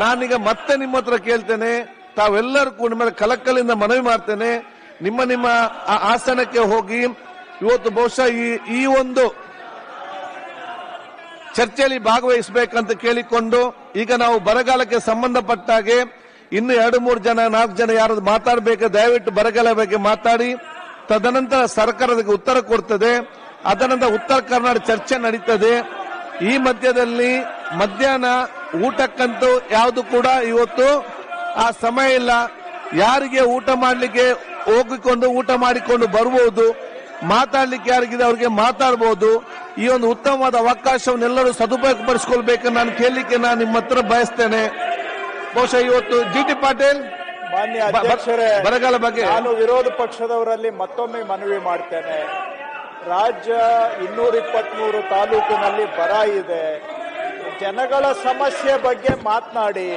ನಾನೀಗ ಮತ್ತೆ ನಿಮ್ಮ ಹತ್ರ ಕೇಳ್ತೇನೆ, ತಾವೆಲ್ಲರೂ ಕೂಡ ನಿಮ್ಮ ಕಲಕಲಿಂದ ಮನವಿ ಮಾಡ್ತೇನೆ. ನಿಮ್ಮ ನಿಮ್ಮ ಆ ಆಸನಕ್ಕೆ ಹೋಗಿ, ಇವತ್ತು ಬಹುಶಃ ಈ ಈ ಒಂದು ಚರ್ಚೆಯಲ್ಲಿ ಭಾಗವಹಿಸಬೇಕಂತ ಕೇಳಿಕೊಂಡು, ಈಗ ನಾವು ಬರಗಾಲಕ್ಕೆ ಸಂಬಂಧಪಟ್ಟ ಹಾಗೆ ಇನ್ನು ಎರಡು, ಮೂರು ಜನ, ನಾಲ್ಕು ಜನ ಯಾರು ಮಾತಾಡಬೇಕು ದಯವಿಟ್ಟು ಬರಗಾಲ ಬಗ್ಗೆ ಮಾತಾಡಿ. ತದನಂತರ ಸರ್ಕಾರದಕ್ಕೆ ಉತ್ತರ ಕೊಡ್ತದೆ. ಅದನಂತರ ಉತ್ತರ ಕರ್ನಾಟಕ ಚರ್ಚೆ ನಡೀತದೆ. ಈ ಮಧ್ಯದಲ್ಲಿ ಮಧ್ಯಾಹ್ನ ಊಟಕ್ಕಂತೂ ಯಾವುದು ಕೂಡ ಇವತ್ತು ಆ ಸಮಯ ಇಲ್ಲ. ಯಾರಿಗೆ ಊಟ ಮಾಡಲಿಕ್ಕೆ ಹೋಗಿಕೊಂಡು ಊಟ ಮಾಡಿಕೊಂಡು ಬರಬಹುದು ಮಾತಾಡ್ಲಿಕ್ಕೆ ಯಾರಿಗಿದೆ ಅವ್ರಿಗೆ ಮಾತಾಡಬಹುದು ಈ ಒಂದು ಉತ್ತಮವಾದ ಅವಕಾಶವನ್ನೆಲ್ಲರೂ ಸದುಪಯೋಗಪಡಿಸಿಕೊಳ್ಬೇಕು ನಾನು ಕೇಳಲಿಕ್ಕೆ ನಾನು ನಿಮ್ಮ ಹತ್ರ ಬಯಸ್ತೇನೆ. ಬಹುಶಃ ಇವತ್ತು ಜಿ ಟಿ ಪಾಟೀಲ್ ಮಾನ್ಯ ಬರಗಾಲ ಬಗ್ಗೆ. ನಾನು ವಿರೋಧ ಪಕ್ಷದವರಲ್ಲಿ ಮತ್ತೊಮ್ಮೆ ಮನವಿ ಮಾಡ್ತೇನೆ. ರಾಜ್ಯ ಇನ್ನೂರ ಇಪ್ಪತ್ಮೂರು ತಾಲೂಕಿನಲ್ಲಿ ಬರ ಇದೆ. ಜನಗಳ ಸಮಸ್ಯೆ ಬಗ್ಗೆ ಮಾತನಾಡಿ.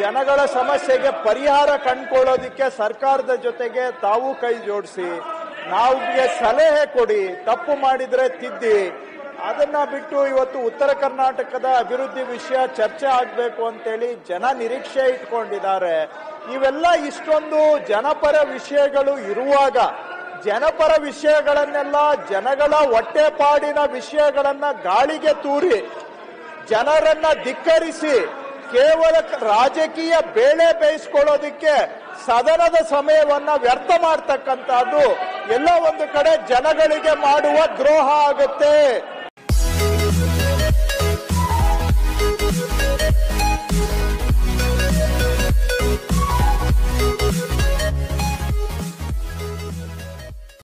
ಜನಗಳ ಸಮಸ್ಯೆಗೆ ಪರಿಹಾರ ಕಂಡುಕೊಳ್ಳೋದಿಕ್ಕೆ ಸರ್ಕಾರದ ಜೊತೆಗೆ ತಾವು ಕೈ ಜೋಡಿಸಿ. ನಾವಿಗೆ ಸಲಹೆ ಕೊಡಿ, ತಪ್ಪು ಮಾಡಿದ್ರೆ ತಿದ್ದಿ. ಅದನ್ನ ಬಿಟ್ಟು ಇವತ್ತು ಉತ್ತರ ಕರ್ನಾಟಕದ ಅಭಿವೃದ್ಧಿ ವಿಷಯ ಚರ್ಚೆ ಆಗಬೇಕು ಅಂತೇಳಿ ಜನ ನಿರೀಕ್ಷೆ ಇಟ್ಕೊಂಡಿದ್ದಾರೆ. ಇವೆಲ್ಲ ಇಷ್ಟೊಂದು ಜನಪರ ವಿಷಯಗಳು ಇರುವಾಗ, ಜನಪರ ವಿಷಯಗಳನ್ನೆಲ್ಲ ಜನಗಳ ಹೊಟ್ಟೆಪಾಡಿನ ವಿಷಯಗಳನ್ನ ಗಾಳಿಗೆ ತೂರಿ ಜನರನ್ನ ಧಿಕ್ಕರಿಸಿ ಕೇವಲ ರಾಜಕೀಯ ಬೇಳೆ ಬೇಯಿಸ್ಕೊಳ್ಳೋದಿಕ್ಕೆ ಸದನದ ಸಮಯವನ್ನ ವ್ಯರ್ಥ ಮಾಡ್ತಕ್ಕಂಥದ್ದು ಎಲ್ಲ ಒಂದು ಕಡೆ ಜನಗಳಿಗೆ ಮಾಡುವ ದ್ರೋಹ ಆಗುತ್ತೆ.